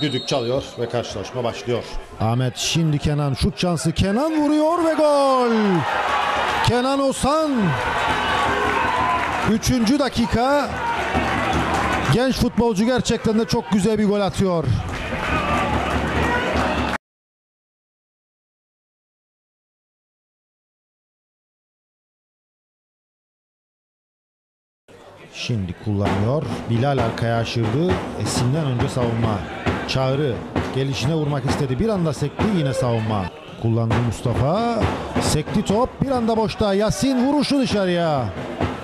Düdük çalıyor ve karşılaşma başlıyor. Ahmet şimdi Kenan şut şansı Kenan vuruyor ve gol. Kenan Osan. Üçüncü dakika. Genç futbolcu gerçekten de çok güzel bir gol atıyor. Şimdi kullanıyor. Bilal arkaya aşırdı. Esin'den önce savunma. Çağrı gelişine vurmak istedi. Bir anda sekti yine savunma. Kullandı Mustafa. Sekti top. Bir anda boşta. Yasin vuruşu dışarıya.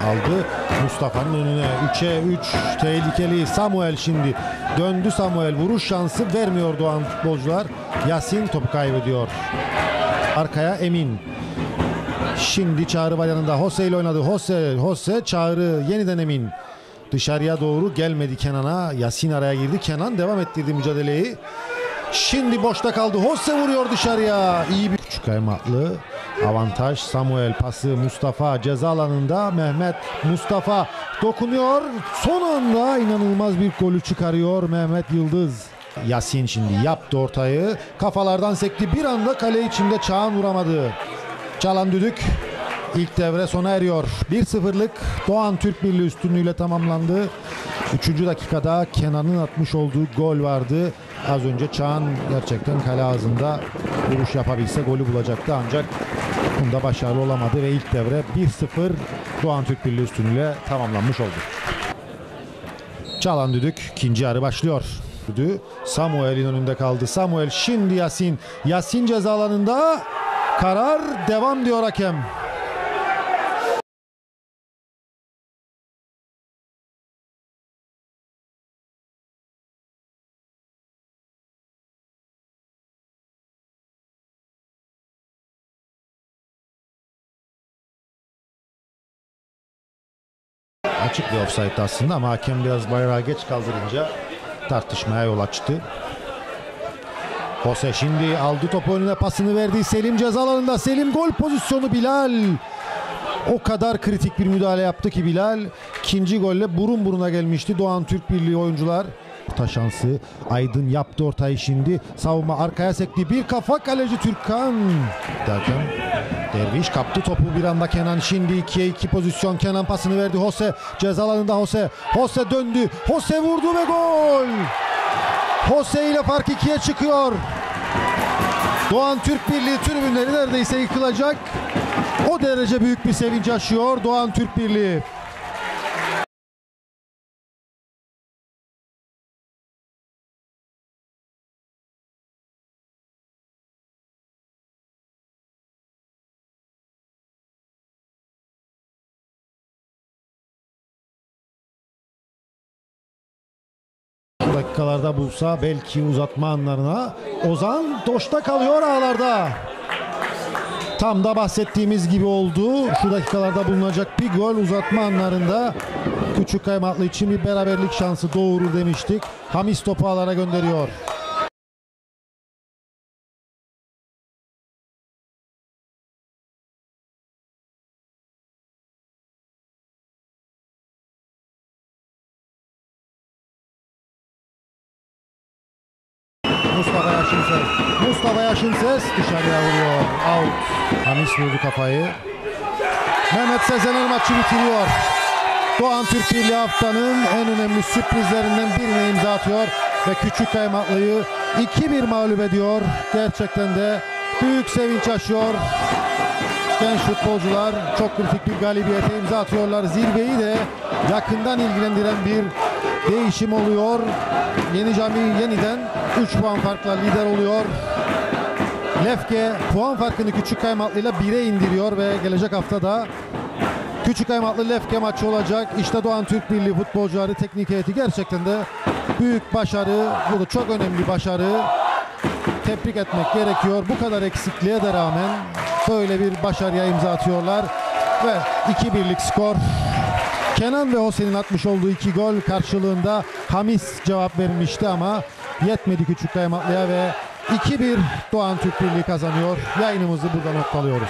Aldı Mustafa'nın önüne. 3'e 3 tehlikeli. Samuel şimdi. Döndü Samuel. Vuruş şansı vermiyor Doğan futbolcular. Yasin topu kaybediyor. Arkaya Emin. Şimdi Çağrı var yanında. Hose ile oynadı. Hose, Hose, Çağrı yeniden Emin. Dışarıya doğru gelmedi Kenan'a. Yasin araya girdi. Kenan devam ettirdi mücadeleyi. Şimdi boşta kaldı. Hose vuruyor dışarıya. İyi bir küçük kaymaklı. Avantaj Samuel pası Mustafa ceza alanında Mehmet Mustafa dokunuyor. Son anda inanılmaz bir golü çıkarıyor Mehmet Yıldız. Yasin şimdi yaptı ortayı. Kafalardan sekti. Bir anda kale içinde Çağan vuramadı. Çalan düdük ilk devre sona eriyor. 1-0'lık Doğan Türk Birliği üstünlüğüyle tamamlandı. 3. dakikada Kenan'ın atmış olduğu gol vardı. Az önce Çağan gerçekten kale ağzında vuruş yapabilse golü bulacaktı ancak bunda başarılı olamadı ve ilk devre 1-0 Doğan Türk Birliği üstünlüğüyle tamamlanmış oldu. Çalan düdük ikinci yarı başlıyor. Düdüğü Samuel'in önünde kaldı. Samuel şimdi Yasin. Yasin ceza alanında Karar devam diyor hakem. Açık bir offside aslında ama hakem biraz bayrağı geç kaldırınca tartışmaya yol açtı. Jose şimdi aldı topu önüne pasını verdi. Selim ceza alanında. Selim gol pozisyonu Bilal. O kadar kritik bir müdahale yaptı ki Bilal. ikinci golle burun buruna gelmişti Doğan Türk Birliği oyuncular. Orta şansı Aydın yaptı ortayı şimdi. Savunma arkaya sekti. Bir kafa kaleci Türkkan. Derken Derviş kaptı topu bir anda Kenan şimdi 2'ye 2 pozisyon Kenan pasını verdi Jose ceza alanında Jose Jose döndü Jose vurdu ve gol Jose ile fark ikiye çıkıyor. Doğan Türk Birliği tribünleri neredeyse yıkılacak. O derece büyük bir sevinç yaşıyor Doğan Türk Birliği. Dakikalarda bulsa belki uzatma anlarına. Ozan doşta kalıyor ağlarda. Tam da bahsettiğimiz gibi oldu. Şu dakikalarda bulunacak bir gol uzatma anlarında. Küçük kaymaklı için bir beraberlik şansı doğurur demiştik. Hamis topu ağlara gönderiyor. Mustafa Yaşın ses. Mustafa Yaşın ses dışarıya vuruyor. Out. Hamis vurdu kafayı. Mehmet Sezener maçı bitiriyor. Doğan Türk Birliği haftanın en önemli sürprizlerinden birine imza atıyor ve Küçük Kaymaklı'yı 2-1 mağlup ediyor. Gerçekten de büyük sevinç yaşıyor. Genç futbolcular çok kritik bir galibiyete imza atıyorlar. Zirveyi de yakından ilgilendiren bir değişim oluyor. Yeni Cami yeniden 3 puan farkla lider oluyor. Lefke puan farkını Küçük Kaymaklı ile 1'e indiriyor ve gelecek hafta da Küçük Kaymaklı Lefke maçı olacak. İşte Doğan Türk Birliği futbolcuları teknik heyeti gerçekten de büyük başarı. Bu da çok önemli başarı. Tebrik etmek gerekiyor. Bu kadar eksikliğe de rağmen böyle bir başarıya imza atıyorlar. Ve 2-1'lik skor. Kenan ve Hüseyin'in atmış olduğu iki gol karşılığında Hamis cevap vermişti ama yetmedi Küçük Kaymaklı'ya ve 2-1 Doğan Türk Birliği kazanıyor. Yayınımızı burada noktalıyoruz.